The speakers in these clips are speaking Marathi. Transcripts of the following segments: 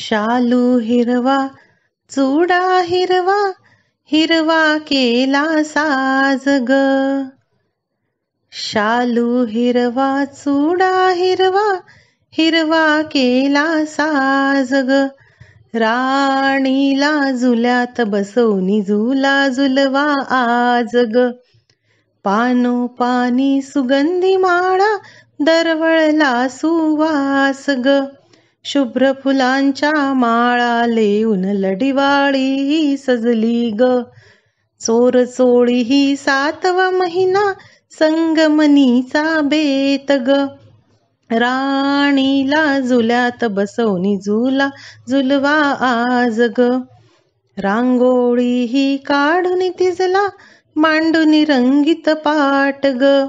शालू हिरवा चुडा हिरवा हिरवा केला साज ग. शालू हिरवा चुडा हिरवा हिरवा केला साज ग. राणीला झुल्यात बसवनी झुला झुलवा आज ग. पानो पानी सुगंधी माळा दरवळला सुवास ग. शुभ्र फुलांच्या माळा लेऊन लढिवाळी सजली ग. चोर चोळी ही सातवा महिना संगमनीचा बेत ग. राणीला झुल्यात बसवनी झुला झुलवा आज ग. रांगोळी ही काढून तिजला मांडून रंगीत पाट ग.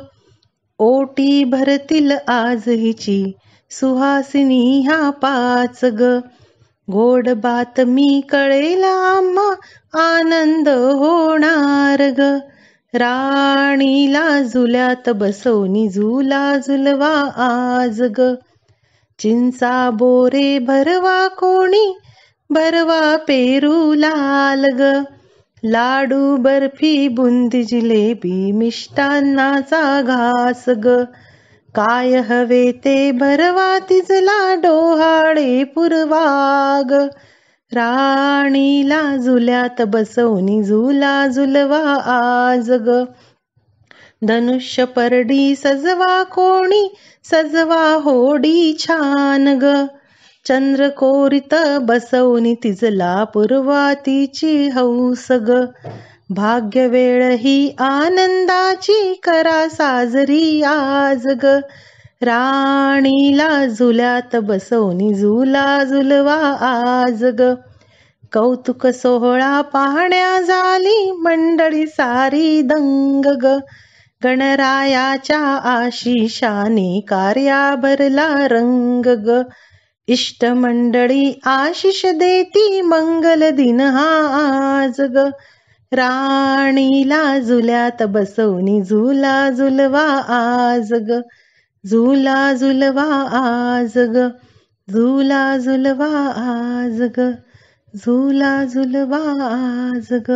ओटी भरतील आज हिची सुहासिनी ह्या पाच ग. गोड बातमी कळेल आम्हा आनंद होणार ग. राणीला झुल्यात बसवनी झुला झुलवा आज ग. चिंचा बोरे भरवा कोणी भरवा पेरू लाल ग. लाडू बर्फी बुंदी जिलेबी मिष्टान्नाचा घास ग. काय हवे ते भरवा तिजला डोहाळे पुरवाग. राणीला झुल्यात बसवनी झुला झुलवा आज ग धनुष्य परडी सजवा कोणी सजवा होडी छान ग चंद्र कोरित बसवनी तिजला पुरवातीची हौस ग भाग्य वेळ ही आनंदाची करा साजरी आज ग. राणीला झुल्यात बसवनी झुला झुलवा आज ग. कौतुक सोहळा पाहण्या झाली मंडळी सारी दंग ग. गणरायाच्या आशिषाने कार्या भरला रंग ग. इष्ट मंडळी आशिष देती मंगल दिन हा आज ग. राणीला झुल्यात बसवणी झुला झुलवा आज ग झुला झुलवा आज ग झुला झुलवा आज ग झुला झुलवा आज ग